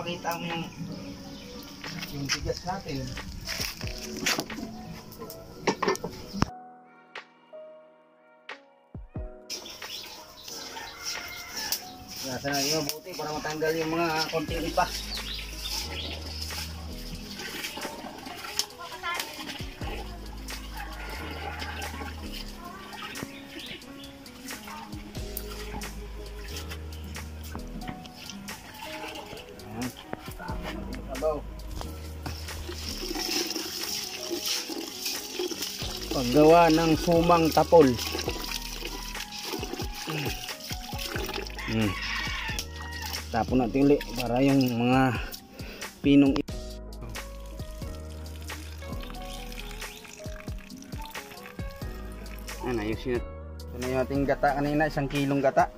pakita mo yung yung bigas natin. Nasa na yung mabuti para matanggal yung mga konting ipa. Paggawa ng sumang tapol. Hmm. Tapon natin ulit para yung mga pinong Ayan, ayusin natin. Ito na yung ating gata kanina, isang kilong gata.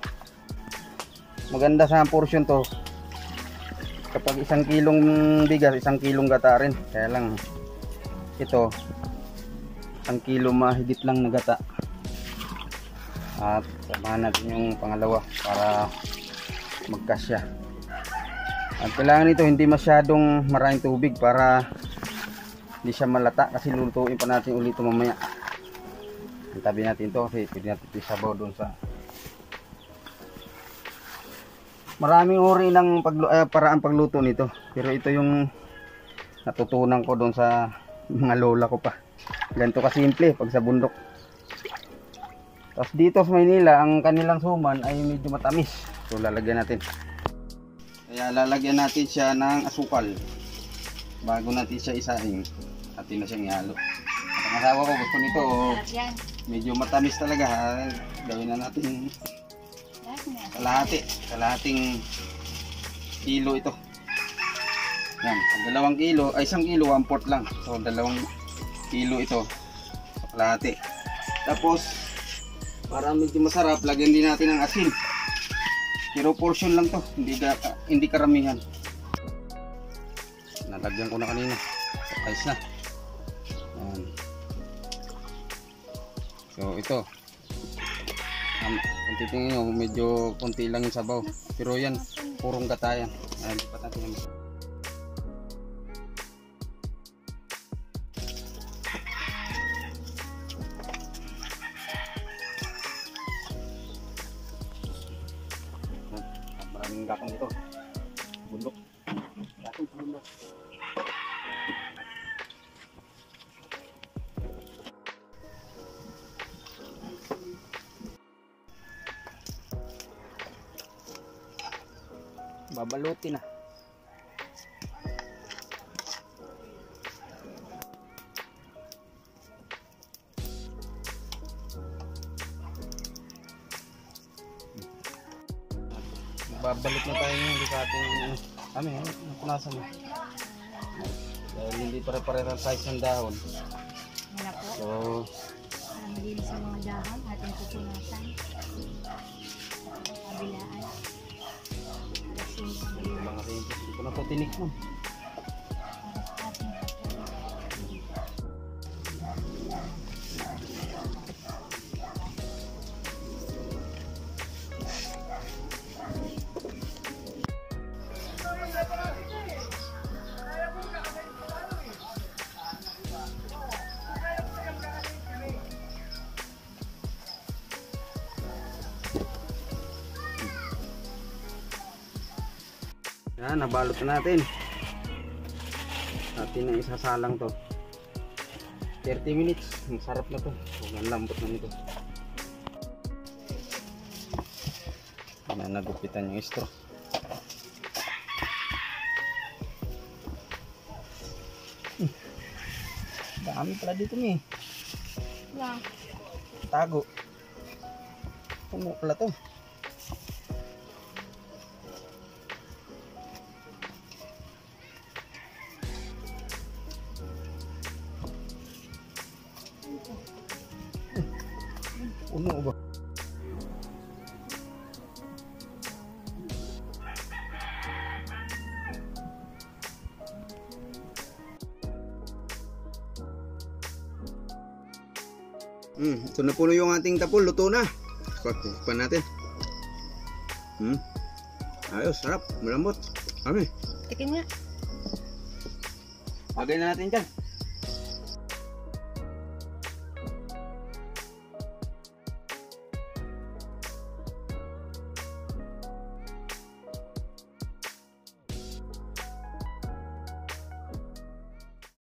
Maganda sa portion to. Kapag isang kilong bigas, isang kilong gata rin. Kaya lang, ito, isang kilo mahigit lang na gata. At samahan natin yung pangalawa para magkasya. At kailangan ito hindi masyadong maraming tubig para hindi siya malata kasi lulutuin pa natin ulit mamaya. Tabi natin to kasi pwede natin isabaw doon sa Maraming uri ng paglu eh, paraan pagluto nito. Pero ito yung natutunan ko doon sa mga lola ko pa. Ganito kasimple pag sa bundok. Tapos dito sa Maynila, ang kanilang suman ay medyo matamis. So lalagyan natin. Kaya lalagyan natin siya ng asukal. Bago natin siya isaing. Atin na siyang ihalo. At ang asawa ko gusto nito, yan. medyo matamis talaga. Ha? Gawin na natin kalahati. Kalahating kilo ito. Yan. Ang dalawang kilo, ay isang kilo, one fourth lang. So dalawang kilo ito. Kalahati. Tapos, para medyo masarap, lagyan din natin ng asin. Pero portion lang to, hindi, ka, hindi karamihan. Nalagyan ko na kanina. Ayos na. Yan. So ito. Um, kung titingin nyo, medyo konti lang yung sabaw. Pero yan, purong gata yan. Ayan, lipat natin yung At maraming gatong ito. Bundok. Gatong sa bundok. Babalutin na. Babalot na tayo ngayon sa ating kami, napunasan mo. Dahil hindi pare-pareho ang size ng dahon. Na po. So, Para malinis ang mga dahon. Ating pupunasan. Kabilaan. Asin sa hindi ko na ito tinikman. Yan, nabalot na natin. Natin na isasalang to. 30 minutes. Ang sarap na to. Ang lambot na nito. Na nagupitan yung straw. Hmm. Dami pala dito ni. Lang. Tago. Puno pala to. Puno ba? Hmm, ito na puno yung ating tapol, luto na. Pagtipan natin. Hmm. Ayos, sarap. Malambot. Kami. Tikim nga. Lagay na natin dyan.